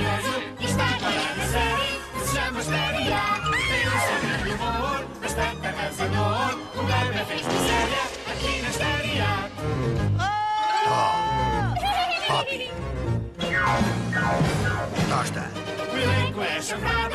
maravilhoso está aqui a série se chama Estéria. Tem um sorriso bom humor, bastante arrasador. Uma bela fez miséria aqui na Estéria. Oh! Poppy! Gosta? O elenco é chamado.